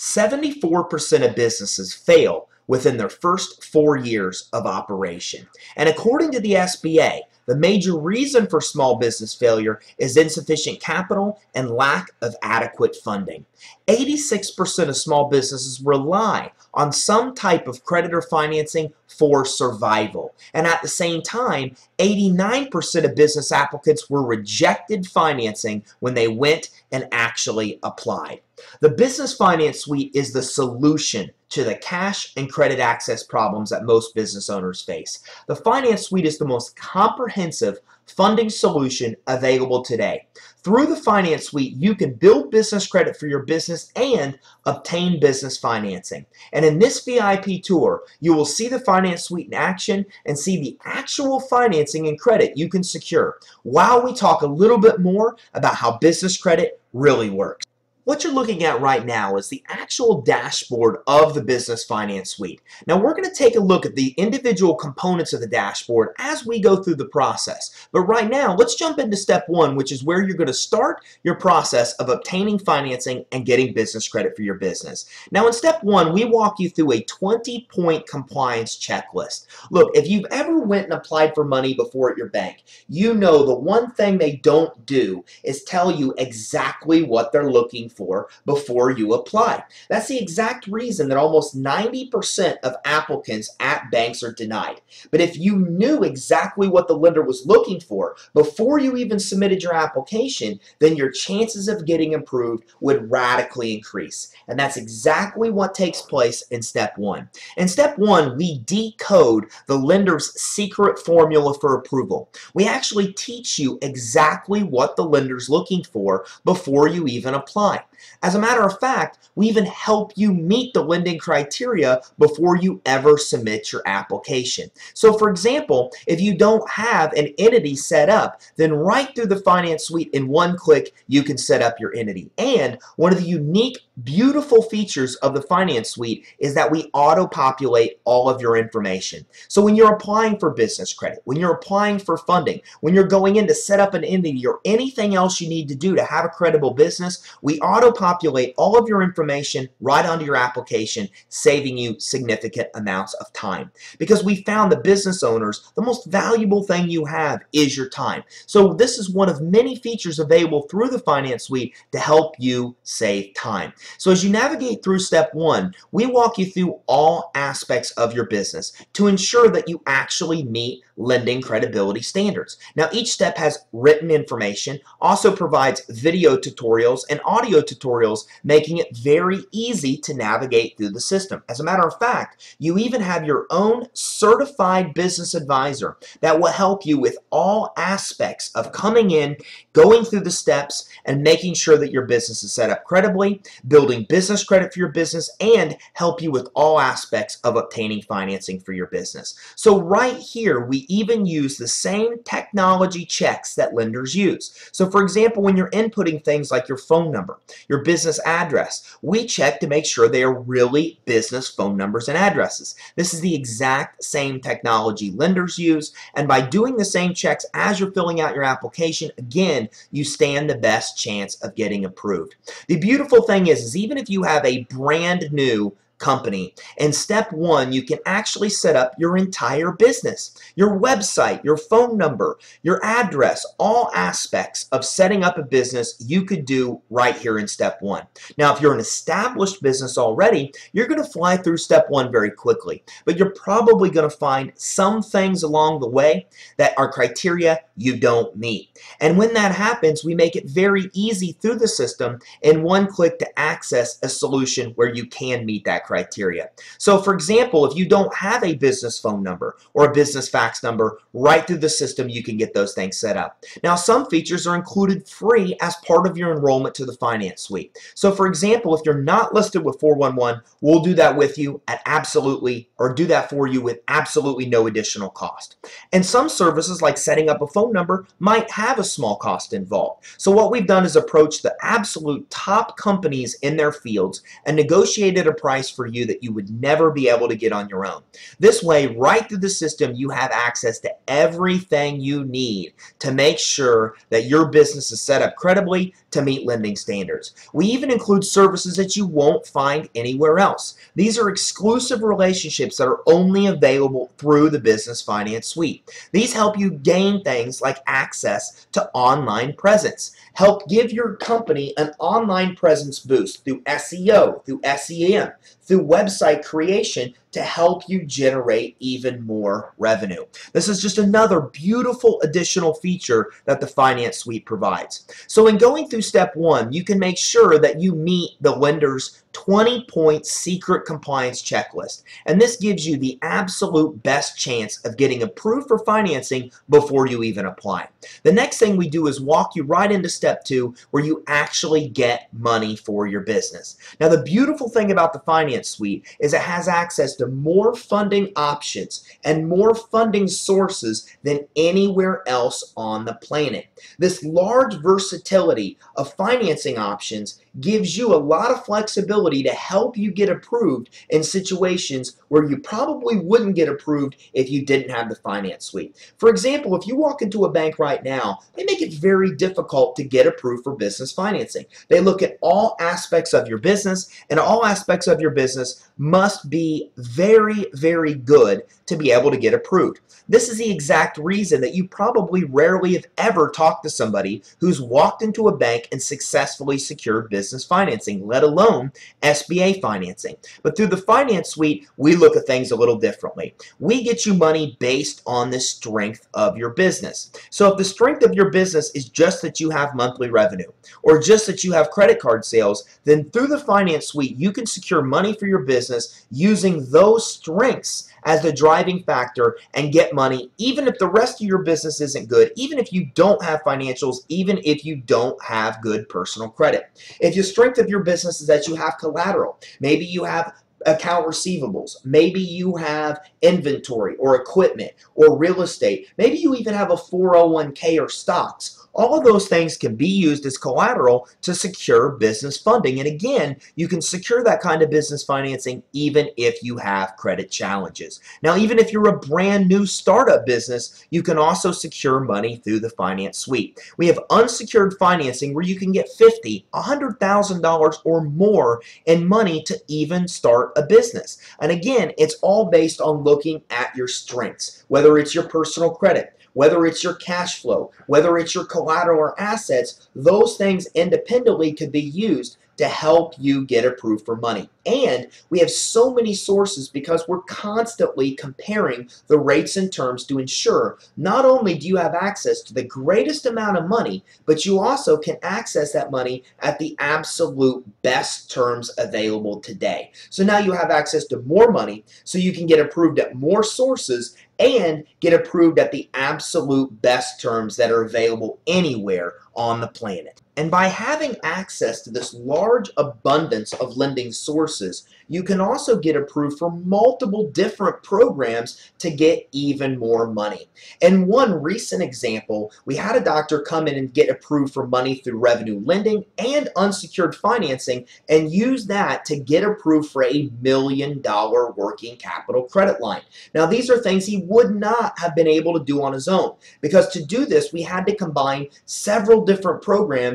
74% of businesses fail within their first four years of operation. And according to the SBA, the major reason for small business failure is insufficient capital and lack of adequate funding. 86% of small businesses rely on some type of credit or financing for survival. And at the same time, 89% of business applicants were rejected financing when they went and actually applied. The Business Finance Suite is the solution to the cash and credit access problems that most business owners face. The Finance Suite is the most comprehensive funding solution available today. Through the Finance Suite, you can build business credit for your business and obtain business financing. And in this VIP tour, you will see the Finance Suite in action and see the actual financing and credit you can secure while we talk a little bit more about how business credit really works. What you're looking at right now is the actual dashboard of the Business Finance Suite. Now we're going to take a look at the individual components of the dashboard as we go through the process. But right now, let's jump into step one, which is where you're going to start your process of obtaining financing and getting business credit for your business. Now in step one, we walk you through a 20-point compliance checklist. Look, if you've ever went and applied for money before at your bank, you know the one thing they don't do is tell you exactly what they're looking for for before you apply. That's the exact reason that almost 90% of applicants at banks are denied. But if you knew exactly what the lender was looking for before you even submitted your application, then your chances of getting approved would radically increase. And that's exactly what takes place in step one. In step one, we decode the lender's secret formula for approval. We actually teach you exactly what the lender's looking for before you even apply. As a matter of fact, we even help you meet the lending criteria before you ever submit your application. So for example, if you don't have an entity set up, then right through the Finance Suite in one click, you can set up your entity. And one of the unique, beautiful features of the Finance Suite is that we auto-populate all of your information. So when you're applying for business credit, when you're applying for funding, when you're going in to set up an entity or anything else you need to do to have a credible business, we auto auto-populate all of your information right onto your application, saving you significant amounts of time. Because we found that business owners, the most valuable thing you have is your time. So this is one of many features available through the Finance Suite to help you save time. So as you navigate through step one, we walk you through all aspects of your business to ensure that you actually meet lending credibility standards. Now each step has written information, also provides video tutorials and audio tutorials, making it very easy to navigate through the system. As a matter of fact, you even have your own certified business advisor that will help you with all aspects of coming in, going through the steps, and making sure that your business is set up credibly, building business credit for your business, and help you with all aspects of obtaining financing for your business. So right here, we even use the same technology checks that lenders use. So for example, when you're inputting things like your phone number, your business address, we check to make sure they are really business phone numbers and addresses. This is the exact same technology lenders use, and by doing the same checks as you're filling out your application, again, you stand the best chance of getting approved. The beautiful thing is, is even if you have a brand new company. And step one, you can actually set up your entire business, your website, your phone number, your address, all aspects of setting up a business you could do right here in step one. Now, if you're an established business already, you're going to fly through step one very quickly, but you're probably going to find some things along the way that are criteria you don't meet. And when that happens, we make it very easy through the system in one click to access a solution where you can meet that criteria. So for example, if you don't have a business phone number or a business fax number, right through the system you can get those things set up. Now some features are included free as part of your enrollment to the Finance Suite. So for example, if you're not listed with 411, we'll do that with you at absolutely, or do that for you with absolutely no additional cost. And some services like setting up a phone number might have a small cost involved. So what we've done is approach the absolute top companies in their fields and negotiated a price for you that you would never be able to get on your own. This way, right through the system, you have access to everything you need to make sure that your business is set up credibly to meet lending standards. We even include services that you won't find anywhere else. These are exclusive relationships that are only available through the Business Finance Suite. These help you gain things like access to online presence, help give your company an online presence boost through SEO, through SEM, through website creation to help you generate even more revenue. This is just another beautiful additional feature that the Finance Suite provides. So in going through step one, you can make sure that you meet the lender's 20 point secret compliance checklist. And this gives you the absolute best chance of getting approved for financing before you even apply. The next thing we do is walk you right into step two where you actually get money for your business. Now the beautiful thing about the Finance Suite is it has access to more funding options and more funding sources than anywhere else on the planet. This large versatility of financing options gives you a lot of flexibility to help you get approved in situations where you probably wouldn't get approved if you didn't have the finance suite. For example, if you walk into a bank right now, they make it very difficult to get approved for business financing. They look at all aspects of your business, and all aspects of your business must be very, very good to be able to get approved. This is the exact reason that you probably rarely have ever talked to somebody who's walked into a bank and successfully secured business financing, let alone SBA financing. But through the Finance Suite, we look at things a little differently. We get you money based on the strength of your business. So if the strength of your business is just that you have monthly revenue or just that you have credit card sales, then through the Finance Suite, you can secure money for your business using those strengths as the driving factor and get money even if the rest of your business isn't good, even if you don't have financials, even if you don't have good personal credit. If your strength of your business is that you have collateral, maybe you have account receivables. Maybe you have inventory or equipment or real estate. Maybe you even have a 401k or stocks all of those things can be used as collateral to secure business funding. And again, you can secure that kind of business financing even if you have credit challenges. Now, even if you're a brand new startup business, you can also secure money through the Finance Suite. We have unsecured financing where you can get $50, $100,000 or more in money to even start a business. And again, it's all based on looking at your strengths, whether it's your personal credit, whether it's your cash flow, whether it's your collateral or assets, those things independently could be used to help you get approved for money. And we have so many sources because we're constantly comparing the rates and terms to ensure not only do you have access to the greatest amount of money, but you also can access that money at the absolute best terms available today. So now you have access to more money so you can get approved at more sources and get approved at the absolute best terms that are available anywhere on the planet. And by having access to this large abundance of lending sources, you can also get approved for multiple different programs to get even more money. In one recent example, we had a doctor come in and get approved for money through revenue lending and unsecured financing and use that to get approved for a million dollar working capital credit line. Now, these are things he would not have been able to do on his own because to do this, we had to combine several different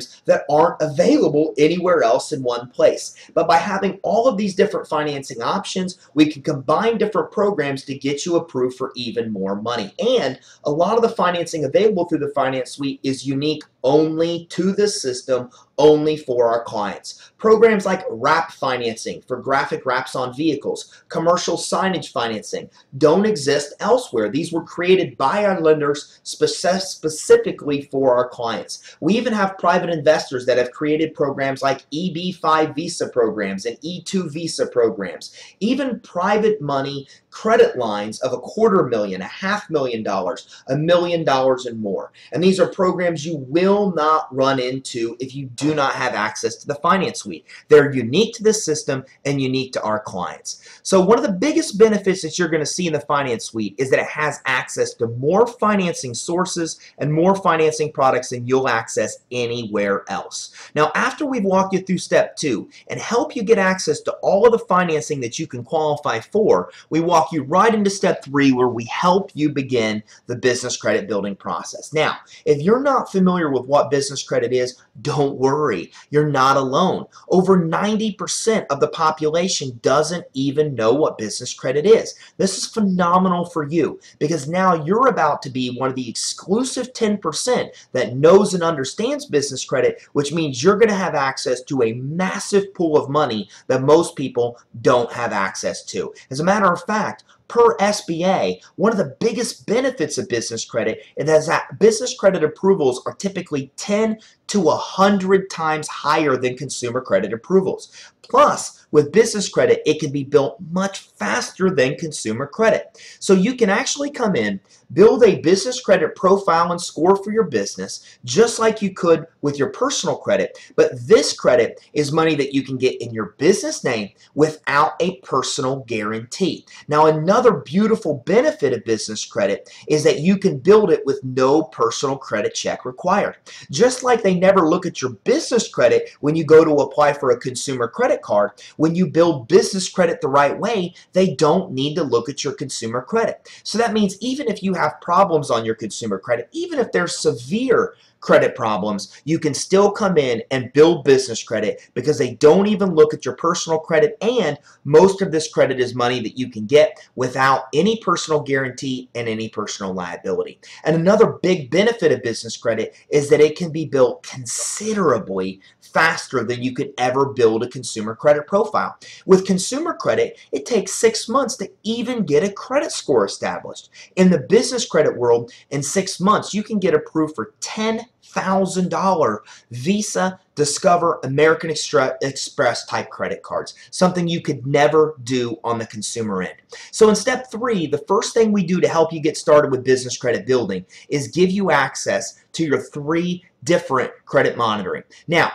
programs that aren't available anywhere else in one place. But by having all of these different financing options. We can combine different programs to get you approved for even more money. And a lot of the financing available through the Finance Suite is unique only to the system, only for our clients. Programs like wrap financing for graphic wraps on vehicles, commercial signage financing don't exist elsewhere. These were created by our lenders specifically for our clients. We even have private investors that have created programs like EB5 Visa programs and E2 Visa programs. Even private money credit lines of a quarter million, a half million dollars, a million dollars and more. And these are programs you will will not run into if you do not have access to the finance suite. They're unique to this system and unique to our clients. So one of the biggest benefits that you're going to see in the finance suite is that it has access to more financing sources and more financing products than you'll access anywhere else. Now after we've walked you through step two and help you get access to all of the financing that you can qualify for, we walk you right into step three where we help you begin the business credit building process. Now, if you're not familiar with what business credit is, don't worry. You're not alone. Over 90% of the population doesn't even know what business credit is. This is phenomenal for you because now you're about to be one of the exclusive 10% that knows and understands business credit, which means you're going to have access to a massive pool of money that most people don't have access to. As a matter of fact, per SBA, one of the biggest benefits of business credit is that business credit approvals are typically 10 to 100 times higher than consumer credit approvals. Plus, with business credit, it can be built much faster than consumer credit. So you can actually come in, build a business credit profile and score for your business, just like you could with your personal credit. But this credit is money that you can get in your business name without a personal guarantee. Now, another beautiful benefit of business credit is that you can build it with no personal credit check required. Just like they never look at your business credit when you go to apply for a consumer credit card, when you build business credit the right way, they don't need to look at your consumer credit. So that means even if you have problems on your consumer credit, even if they're severe credit problems, you can still come in and build business credit because they don't even look at your personal credit and most of this credit is money that you can get without any personal guarantee and any personal liability. And another big benefit of business credit is that it can be built considerably faster than you could ever build a consumer credit profile. With consumer credit, it takes six months to even get a credit score established. In the business credit world, in six months, you can get approved for 10 $1,000 Visa, Discover, American Express type credit cards, something you could never do on the consumer end. So in step three, the first thing we do to help you get started with business credit building is give you access to your three different credit monitoring. Now,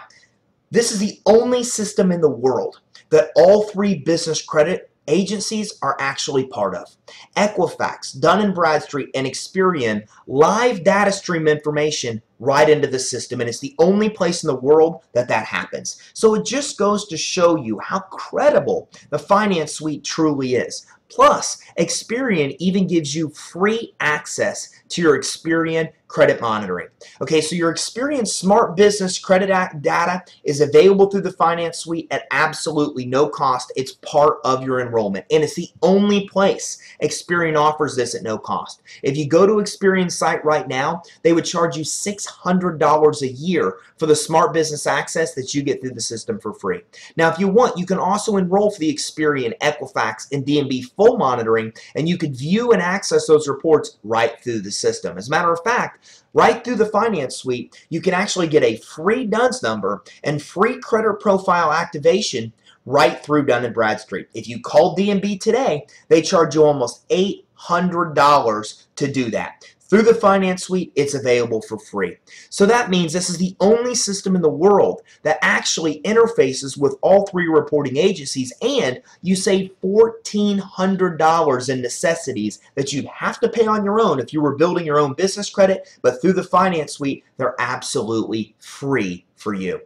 this is the only system in the world that all three business credit agencies are actually part of. Equifax, Dun & Bradstreet, and Experian live data stream information right into the system, and it's the only place in the world that that happens. So it just goes to show you how credible the Finance Suite truly is. Plus, Experian even gives you free access to your Experian credit monitoring. Okay, so your Experian Smart Business credit data is available through the Finance Suite at absolutely no cost. It's part of your enrollment, and it's the only place Experian offers this at no cost. If you go to Experian's site right now, they would charge you $600 a year for the Smart Business access that you get through the system for free. Now, if you want, you can also enroll for the Experian, Equifax, and D&B full monitoring, and you could view and access those reports right through the system. As a matter of fact, right through the Finance Suite, you can actually get a free DUNS number and free credit profile activation right through Dun & Bradstreet. If you call D&B today, they charge you almost $800 to do that. Through the Finance Suite, it's available for free. So that means this is the only system in the world that actually interfaces with all three reporting agencies and you save $1,400 in necessities that you'd have to pay on your own if you were building your own business credit, but through the Finance Suite, they're absolutely free for you.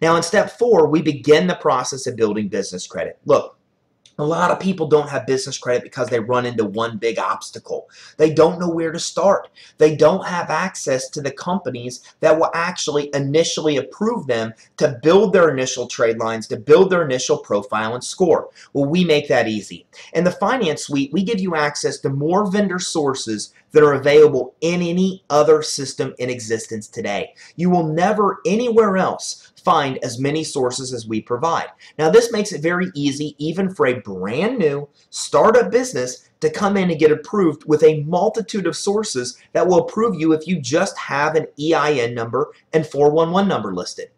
Now in step four, we begin the process of building business credit. Look, a lot of people don't have business credit because they run into one big obstacle. They don't know where to start. They don't have access to the companies that will actually initially approve them to build their initial trade lines, to build their initial profile and score. Well, we make that easy. In the Finance Suite, we give you access to more vendor sources that are available in any other system in existence today. You will never anywhere else find as many sources as we provide. Now this makes it very easy even for a brand new startup business to come in and get approved with a multitude of sources that will approve you if you just have an EIN number and 411 number listed.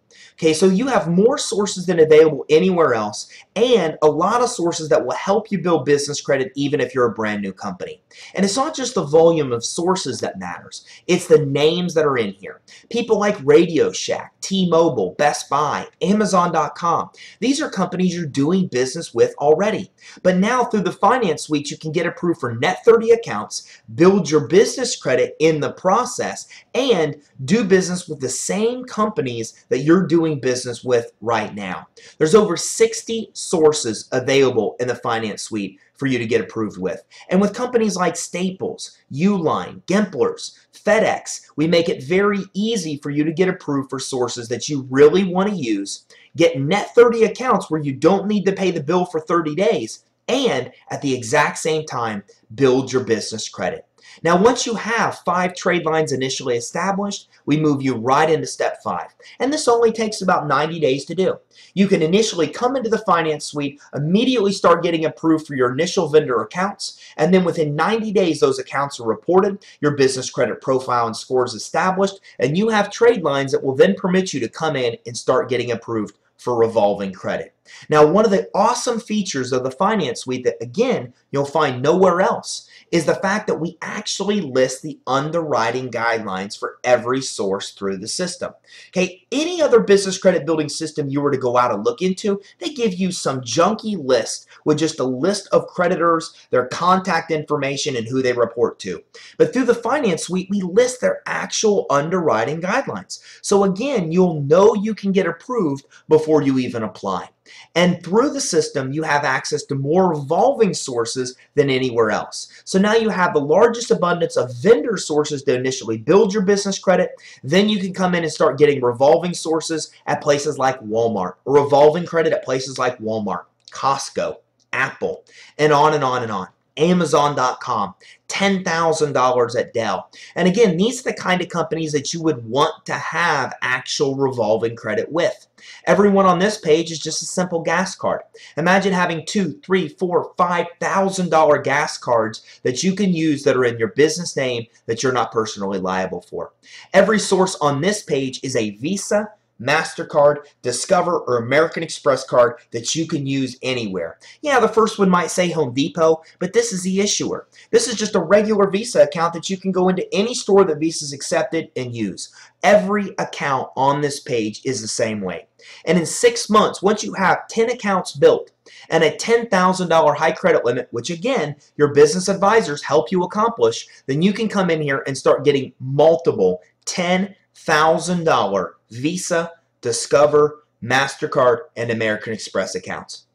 Okay, so you have more sources than available anywhere else and a lot of sources that will help you build business credit even if you're a brand new company. And it's not just the volume of sources that matters, it's the names that are in here. People like Radio Shack, T-Mobile, Best Buy, Amazon.com. These are companies you're doing business with already. But now through the Finance Suite, you can get approved for net 30 accounts, build your business credit in the process, and do business with the same companies that you're doing business with right now. There's over 60 sources available in the Finance Suite for you to get approved with. And with companies like Staples, Uline, Gimplers, FedEx, we make it very easy for you to get approved for sources that you really want to use, get net 30 accounts where you don't need to pay the bill for 30 days, and at the exact same time, build your business credit. Now, once you have five trade lines initially established, we move you right into step five. And this only takes about 90 days to do. You can initially come into the finance suite, immediately start getting approved for your initial vendor accounts, and then within 90 days, those accounts are reported, your business credit profile and scores established, and you have trade lines that will then permit you to come in and start getting approved for revolving credit. Now, one of the awesome features of the Finance Suite that, again, you'll find nowhere else is the fact that we actually list the underwriting guidelines for every source through the system. Okay, any other business credit building system you were to go out and look into, they give you some junky list with just a list of creditors, their contact information, and who they report to. But through the Finance Suite, we list their actual underwriting guidelines. So again, you'll know you can get approved before you even apply. And through the system, you have access to more revolving sources than anywhere else. So now you have the largest abundance of vendor sources to initially build your business credit. Then you can come in and start getting revolving sources at places like Walmart, revolving credit at places like Walmart, Costco, Apple, and on and on and on. Amazon.com, $10,000 at Dell. And again, these are the kind of companies that you would want to have actual revolving credit with. Everyone on this page is just a simple gas card. Imagine having two, three, four, five thousand dollar gas cards that you can use that are in your business name that you're not personally liable for. Every source on this page is a Visa, MasterCard, Discover, or American Express card that you can use anywhere. Yeah, the first one might say Home Depot, but this is the issuer. This is just a regular Visa account that you can go into any store that Visa is accepted and use. Every account on this page is the same way. And in six months, once you have 10 accounts built and a $10,000 high credit limit, which again, your business advisors help you accomplish, then you can come in here and start getting multiple 10 $1,000 Visa, Discover, MasterCard, and American Express accounts.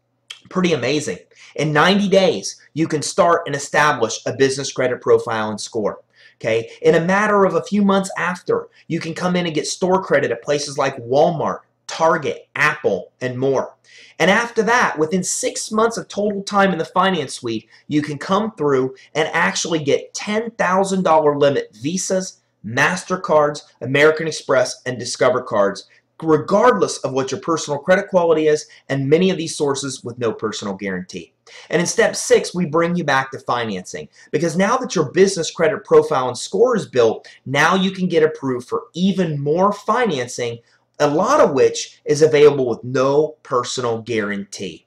Pretty amazing. In 90 days, you can start and establish a business credit profile and score. Okay, in a matter of a few months after, you can come in and get store credit at places like Walmart, Target, Apple, and more. And after that, within six months of total time in the finance suite, you can come through and actually get $10,000 limit visas, MasterCards, American Express, and Discover cards, regardless of what your personal credit quality is, and many of these sources with no personal guarantee. And in step six, we bring you back to financing because now that your business credit profile and score is built, now you can get approved for even more financing, a lot of which is available with no personal guarantee.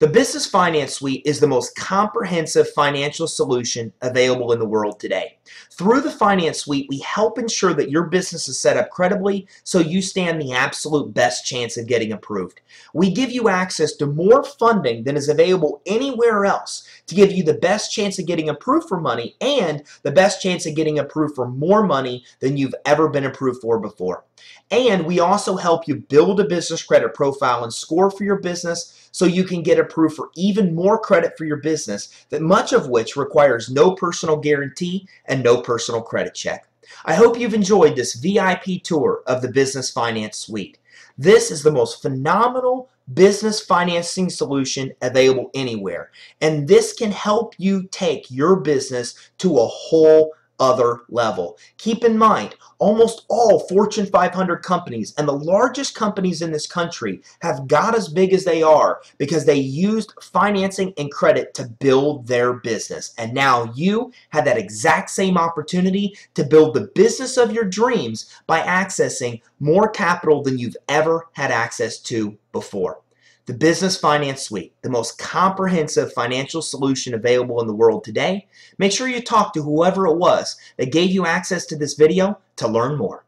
The Business Finance Suite is the most comprehensive financial solution available in the world today. Through the Finance Suite, we help ensure that your business is set up credibly so you stand the absolute best chance of getting approved. We give you access to more funding than is available anywhere else to give you the best chance of getting approved for money and the best chance of getting approved for more money than you've ever been approved for before. And we also help you build a business credit profile and score for your business so you can get approved for even more credit for your business, that much of which requires no personal guarantee and no personal credit check. I hope you've enjoyed this VIP tour of the Business Finance Suite. This is the most phenomenal business financing solution available anywhere. And this can help you take your business to a whole other level. Keep in mind, almost all Fortune 500 companies and the largest companies in this country have got as big as they are because they used financing and credit to build their business. And now you have that exact same opportunity to build the business of your dreams by accessing more capital than you've ever had access to before. The Business Finance Suite, the most comprehensive financial solution available in the world today. Make sure you talk to whoever it was that gave you access to this video to learn more.